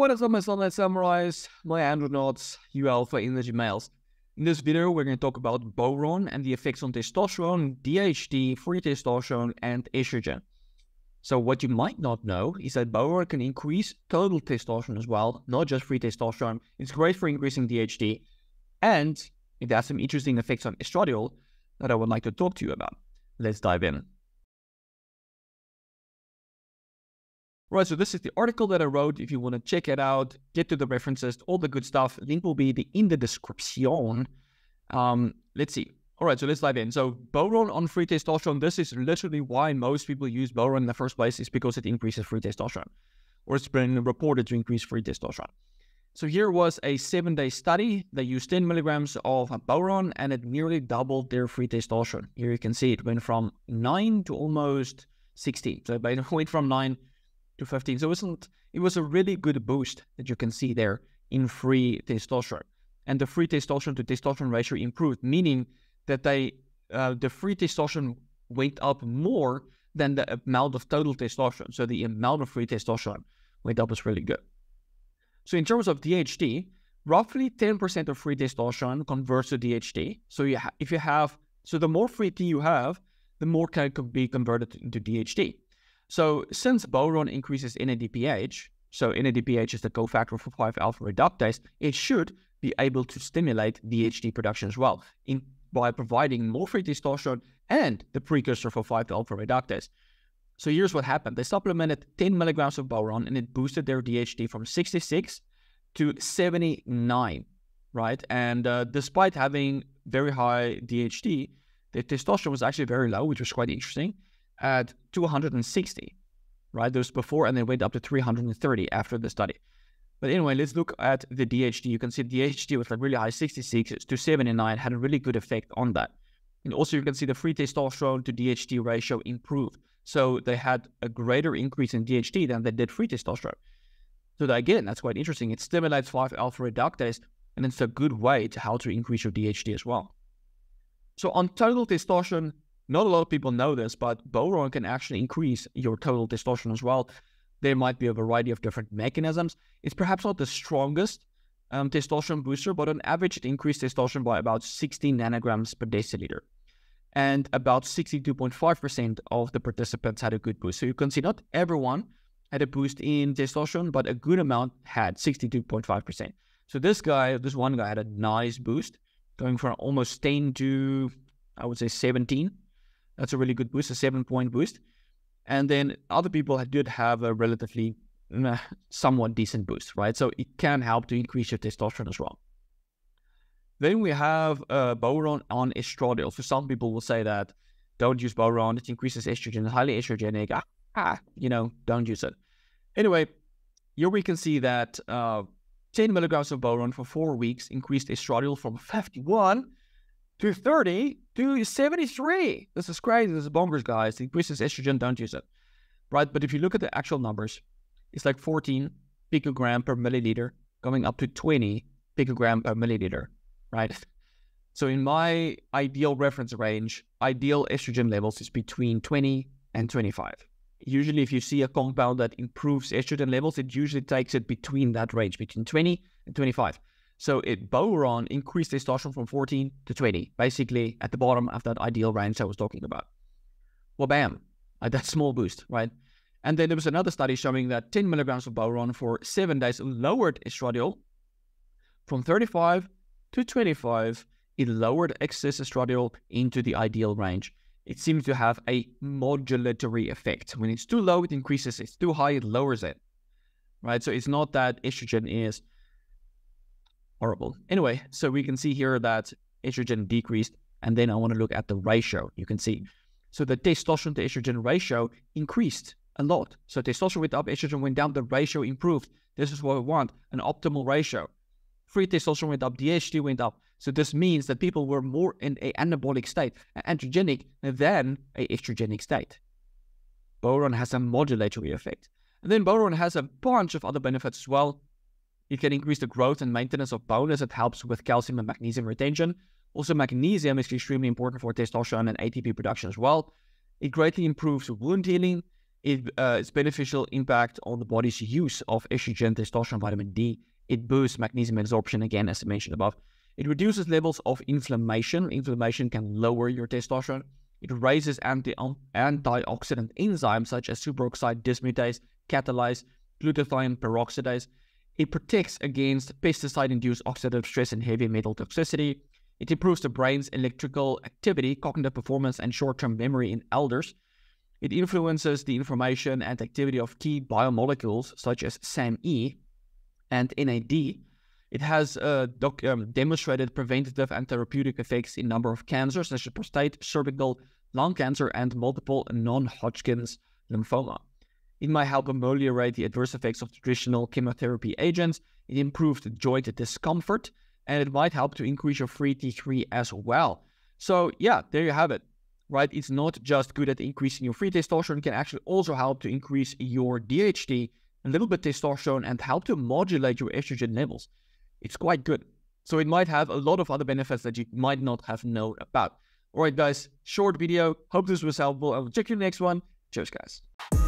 What is up, my sunlight samurais, my andronauts, you alpha energy males? In this video, we're going to talk about boron and the effects on testosterone, DHT, free testosterone, and estrogen. So what you might not know is that boron can increase total testosterone as well, not just free testosterone. It's great for increasing DHT, and it has some interesting effects on estradiol that I would like to talk to you about. Let's dive in. Right, so this is the article that I wrote. If you want to check it out, get to the references, all the good stuff. Link will be the, in the description. Um, let's see. All right, so let's dive in. So boron on free testosterone. This is literally why most people use boron in the first place. Is because it increases free testosterone, or it's been reported to increase free testosterone. So here was a seven-day study. They used 10 milligrams of boron, and it nearly doubled their free testosterone. Here you can see it went from nine to almost 16. So it went from nine to 15. So it wasn't it was a really good boost that you can see there in free testosterone. And the free testosterone to testosterone ratio improved, meaning that they uh, the free testosterone went up more than the amount of total testosterone. So the amount of free testosterone went up was really good. So in terms of DHT, roughly 10% of free testosterone converts to DHT. So you if you have so the more free T you have, the more can be converted into DHT. So since boron increases NADPH, so NADPH is the cofactor for 5-alpha reductase, it should be able to stimulate DHT production as well in, by providing more free testosterone and the precursor for 5-alpha reductase. So here's what happened. They supplemented 10 milligrams of boron and it boosted their DHT from 66 to 79, right? And uh, despite having very high DHT, the testosterone was actually very low, which was quite interesting at 260, right? Those before, and they went up to 330 after the study. But anyway, let's look at the DHT. You can see DHT was like really high, 66 to 79, had a really good effect on that. And also you can see the free testosterone to DHT ratio improved. So they had a greater increase in DHT than they did free testosterone. So that, again, that's quite interesting. It stimulates 5-alpha reductase, and it's a good way to how to increase your DHT as well. So on total testosterone, not a lot of people know this, but boron can actually increase your total testosterone as well. There might be a variety of different mechanisms. It's perhaps not the strongest um, testosterone booster, but on average, it increased testosterone by about 16 nanograms per deciliter. And about 62.5% of the participants had a good boost. So you can see not everyone had a boost in testosterone, but a good amount had 62.5%. So this guy, this one guy had a nice boost, going from almost 10 to, I would say, 17 that's a really good boost, a seven point boost. And then other people did have a relatively somewhat decent boost, right? So it can help to increase your testosterone as well. Then we have uh, boron on estradiol. So some people will say that don't use boron, it increases estrogen, highly estrogenic. Ah, ah, you know, don't use it. Anyway, here we can see that uh, 10 milligrams of boron for four weeks increased estradiol from 51 to 30 to 73. This is crazy. This is bonkers, guys. It increases estrogen, don't use it. Right? But if you look at the actual numbers, it's like 14 picogram per milliliter going up to 20 picogram per milliliter, right? So in my ideal reference range, ideal estrogen levels is between 20 and 25. Usually if you see a compound that improves estrogen levels, it usually takes it between that range, between 20 and 25. So it boron increased testosterone from 14 to 20, basically at the bottom of that ideal range I was talking about. Well, bam, at that small boost, right? And then there was another study showing that 10 milligrams of boron for seven days lowered estradiol from 35 to 25. It lowered excess estradiol into the ideal range. It seems to have a modulatory effect. When it's too low, it increases. It's too high, it lowers it. Right? So it's not that estrogen is horrible. Anyway, so we can see here that estrogen decreased, and then I want to look at the ratio. You can see, so the testosterone to estrogen ratio increased a lot. So testosterone went up, estrogen went down, the ratio improved. This is what we want, an optimal ratio. Free testosterone went up, DHT went up. So this means that people were more in a anabolic state, an androgenic, than a estrogenic state. Boron has a modulatory effect. And then boron has a bunch of other benefits as well. It can increase the growth and maintenance of bone as it helps with calcium and magnesium retention. Also, magnesium is extremely important for testosterone and ATP production as well. It greatly improves wound healing. it, uh, its beneficial impact on the body's use of estrogen, testosterone, vitamin D. It boosts magnesium absorption, again, as I mentioned above. It reduces levels of inflammation. Inflammation can lower your testosterone. It raises anti- antioxidant enzymes such as superoxide dismutase, catalase, glutathione peroxidase. It protects against pesticide induced oxidative stress and heavy metal toxicity. It improves the brain's electrical activity, cognitive performance, and short term memory in elders. It influences the information and activity of key biomolecules such as SAMe and NAD. It has uh, doc- um, demonstrated preventative and therapeutic effects in a number of cancers, such as prostate, cervical, lung cancer, and multiple non Hodgkin's lymphoma. It might help ameliorate the adverse effects of traditional chemotherapy agents. It improves the joint discomfort, and it might help to increase your free T3 as well. So, yeah, there you have it right? It's not just good at increasing your free testosterone, it can actually also help to increase your DHT, a little bit testosterone, and help to modulate your estrogen levels. It's quite good. So it might have a lot of other benefits that you might not have known about. All right, guys, short video. Hope this was helpful. I will check you next one. Cheers, guys.